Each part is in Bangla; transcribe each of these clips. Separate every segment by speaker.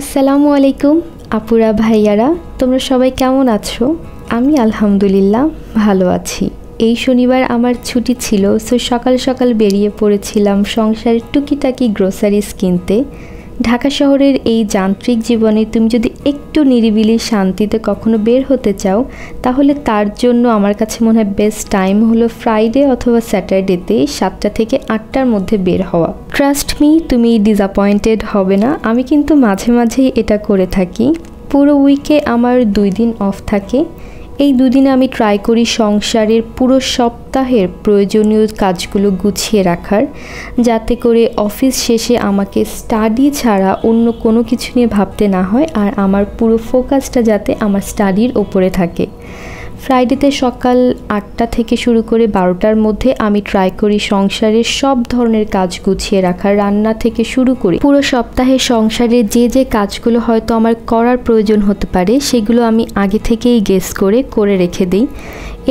Speaker 1: আসসালামু আলাইকুম, আপুরা, ভাইয়ারা, তোমরা সবাই কেমন আছো? আমি আলহামদুলিল্লাহ ভালো আছি। এই শনিবার আমার ছুটি ছিল, সো সকাল সকাল বেরিয়ে পড়েছিলাম সংসারের টুকিটাকি গ্রোসারিজ কিনতে। ঢাকা শহরের এই যান্ত্রিক জীবনে তুমি যদি একটু নিরিবিলি শান্তিতে কখনো বের হতে চাও, তাহলে তার জন্য আমার কাছে মনে হয় বেস্ট টাইম হলো ফ্রাইডে অথবা স্যাটারডেতে সাতটা থেকে আটটার মধ্যে বের হওয়া। ট্রাস্ট মি তুমি ডিসঅ্যাপয়েন্টেড হবে না। আমি কিন্তু মাঝে মাঝেই এটা করে থাকি। পুরো উইকে আমার দুই দিন অফ থাকে। এই দুদিনে আমি ট্রাই করি সংসারের পুরো সপ্তাহের প্রয়োজনীয় কাজগুলো গুছিয়ে রাখার, যাতে করে অফিস শেষে আমাকে স্টাডি ছাড়া অন্য কোনো কিছু নিয়ে ভাবতে না হয় আর আমার পুরো ফোকাসটা যাতে আমার স্টাডির ওপরে থাকে। ফ্রাইডেতে সকাল আটটা থেকে শুরু করে বারোটার মধ্যে আমি ট্রাই করি সংসারের সব ধরনের কাজ গুছিয়ে রাখার, রান্না থেকে শুরু করি। পুরো সপ্তাহে সংসারে যে যে কাজগুলো হয়তো আমার করার প্রয়োজন হতে পারে, সেগুলো আমি আগে থেকেই গেস করে করে রেখে দিই।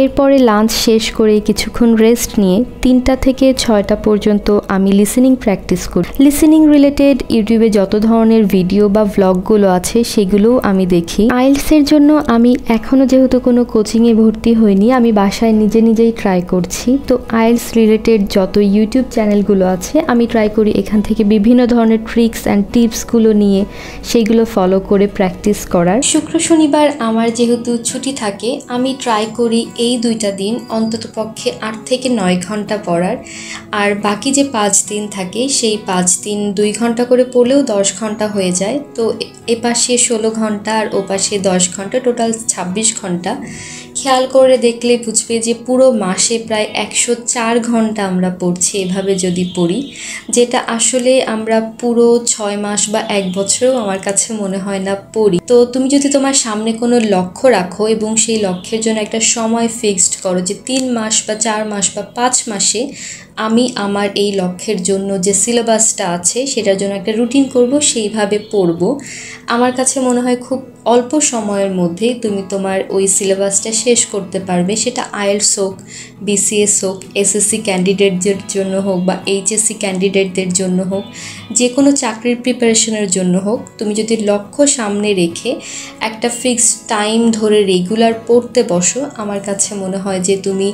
Speaker 1: এরপরে লাঞ্চ শেষ করে কিছুক্ষণ রেস্ট নিয়ে তিনটা থেকে ছয়টা পর্যন্ত আমি লিসেনিং প্র্যাকটিস করি। লিসেনিং রিলেটেড ইউটিউবে যত ধরনের ভিডিও বা ভ্লগগুলো আছে, সেগুলোও আমি দেখি। আইলসের জন্য আমি এখনও যেহেতু কোনো কোচিংয়ে ভর্তি হইনি, আমি বাসায় নিজে নিজেই ট্রাই করছি। তো আইলস রিলেটেড যত ইউটিউব চ্যানেলগুলো আছে, আমি ট্রাই করি এখান থেকে বিভিন্ন ধরনের ট্রিক্স অ্যান্ড টিপসগুলো নিয়ে সেইগুলো ফলো করে প্র্যাকটিস করার। শুক্র শনিবার আমার যেহেতু ছুটি থাকে, আমি ট্রাই করি এই দুইটা দিন অন্তত পক্ষে আট থেকে নয় ঘণ্টা পড়ার। আর বাকি যে পাঁচ দিন থাকে, সেই পাঁচ দিন দুই ঘণ্টা করে পড়লেও দশ ঘণ্টা হয়ে যায়। তো এপাশে ষোলো ঘণ্টা আর ওপাশে দশ ঘণ্টা, টোটাল ছাব্বিশ ঘণ্টা। খেয়াল করে দেখলে বুঝবে যে পুরো মাসে প্রায় একশো চার ঘণ্টা আমরা পড়ছি এভাবে যদি পড়ি, যেটা আসলে আমরা পুরো ছয় মাস বা এক বছরেও আমার কাছে মনে হয় না পড়ি। তো তুমি যদি তোমার সামনে কোনো লক্ষ্য রাখো এবং সেই লক্ষ্যের জন্য একটা সময় ফিক্সড করো যে তিন মাস বা চার মাস বা পাঁচ মাসে আমি আমার এই লক্ষ্যের জন্য যে সিলেবাসটা আছে, সেটার জন্য একটা রুটিন করব, সেইভাবে পড়ব। আমার কাছে মনে হয় খুব অল্প সময়ের মধ্যেই তুমি তোমার ওই সিলেবাসটা শেষ করতে পারবে। সেটা আইএলস হোক, বিসিএস হোক, এসএসসি ক্যান্ডিডেটদের জন্য হোক বা এইচএসসি ক্যান্ডিডেটদের জন্য হোক, যে কোনো চাকরির প্রিপারেশনের জন্য হোক, তুমি যদি লক্ষ্য সামনে রেখে একটা ফিক্সড টাইম ধরে রেগুলার পড়তে বসো, আমার কাছে মনে হয় যে তুমি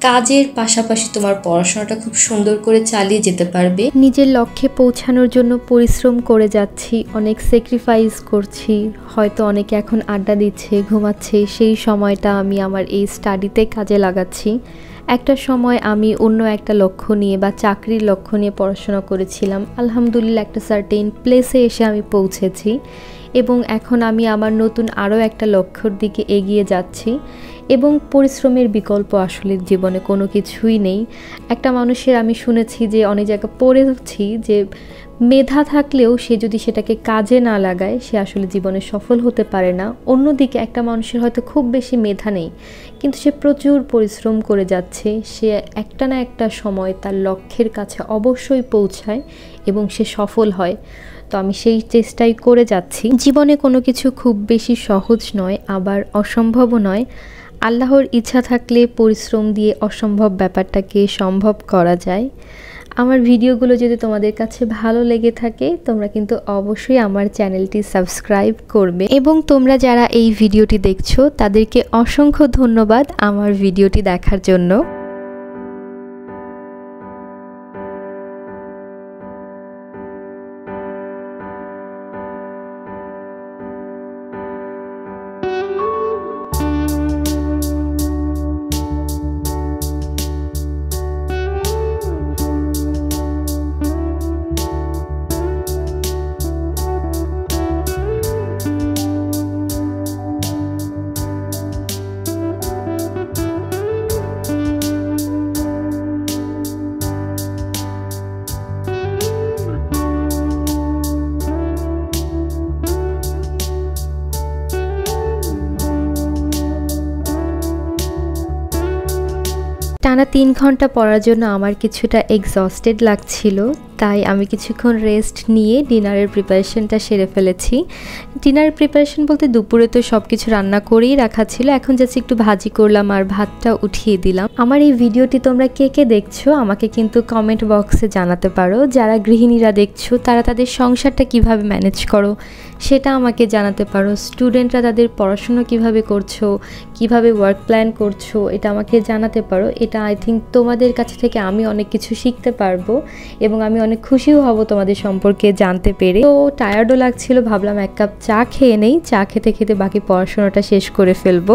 Speaker 1: কাজের পাশাপাশি তোমার পড়াশোনাটা খুব সুন্দর করে চালিয়ে যেতে পারবে। নিজের লক্ষ্যে পৌঁছানোর জন্য পরিশ্রম করে যাচ্ছি, অনেক স্যাক্রিফাইস করছি, হয়তো অনেকে এখন আড্ডা দিচ্ছে, ঘুমাচ্ছে, সেই সময়টা আমি আমার এই স্টাডিতে কাজে লাগাচ্ছি। একটা সময় আমি অন্য একটা লক্ষ্য নিয়ে বা চাকরির লক্ষ্য নিয়ে পড়াশোনা করেছিলাম। আলহামদুলিল্লাহ একটা সার্টেন প্লেসে এসে আমি পৌঁছেছি। এবং এখন আমি আমার নতুন আরও একটা লক্ষ্যর দিকে এগিয়ে যাচ্ছি এবং পরিশ্রমের বিকল্প আসলে জীবনে কোনো কিছুই নেই। একটা মানুষের আমি শুনেছি যে অনেক জায়গায় পড়েছি যে মেধা থাকলেও সে যদি সেটাকে কাজে না লাগায়, সে আসলে জীবনে সফল হতে পারে না। অন্যদিকে একটা মানুষের হয়তো খুব বেশি মেধা নেই, কিন্তু সে প্রচুর পরিশ্রম করে যাচ্ছে। সে একটা না একটা সময় তার লক্ষ্যের কাছে অবশ্যই পৌঁছায় এবং সে সফল হয়। তো আমি সেই চেষ্টাই করে যাচ্ছি। জীবনে কোনো কিছু খুব বেশি সহজ নয়, আবার অসম্ভবও নয়। আল্লাহর ইচ্ছা থাকলে পরিশ্রম দিয়ে অসম্ভব ব্যাপারটাকে সম্ভব করা যায়। আমার ভিডিওগুলো যদি তোমাদের কাছে ভালো লেগে থাকে, তোমরা কিন্তু অবশ্যই আমার চ্যানেলটি সাবস্ক্রাইব করবে। এবং তোমরা যারা এই ভিডিওটি দেখছ, তাদেরকে অসংখ্য ধন্যবাদ আমার ভিডিওটি দেখার জন্য। টানা তিন ঘণ্টা পড়ার জন্য আমার কিছুটা এক্সস্টেড লাগছিল। তাই আমি কিছুক্ষণ রেস্ট নিয়ে ডিনারের প্রিপারেশনটা সেরে ফেলেছি। ডিনারের প্রিপারেশন বলতে দুপুরে তো সব কিছু রান্না করেই রাখা ছিল, এখন জাস্ট একটু ভাজি করলাম আর ভাতটা উঠিয়ে দিলাম। আমার এই ভিডিওটি তোমরা কে কে দেখছ আমাকে কিন্তু কমেন্ট বক্সে জানাতে পারো। যারা গৃহিণীরা দেখছ, তারা তাদের সংসারটা কীভাবে ম্যানেজ করো, সেটা আমাকে জানাতে পারো। স্টুডেন্টরা তাদের পড়াশুনো কীভাবে করছ, কীভাবে ওয়ার্ক প্ল্যান করছ, এটা আমাকে জানাতে পারো। এটা আই থিঙ্ক তোমাদের কাছ থেকে আমি অনেক কিছু শিখতে পারব এবং আমি অনেক খুশিও হব তোমাদের সম্পর্কে জানতে পেরে। তো টায়ার্ডও লাগছিল, ভাবলাম এক কাপ চা খেয়ে নেই। চা খেতে খেতে বাকি পড়াশোনাটা শেষ করে ফেলব।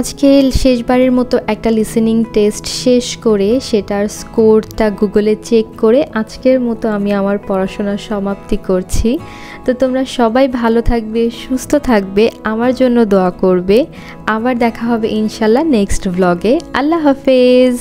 Speaker 1: আজকে শেষবারের মতো একটা লিসেনিং টেস্ট শেষ করে সেটার স্কোরটা গুগলে চেক করে আজকের মতো আমি আমার পড়াশোনা সমাপ্তি করছি। তো তোমরা সবাই ভালো থাকবে, সুস্থ থাকবে, আমার জন্য দোয়া করবে। আবার দেখা হবে ইনশাল্লাহ নেক্সট ব্লগে আল্লাহ হাফেজ!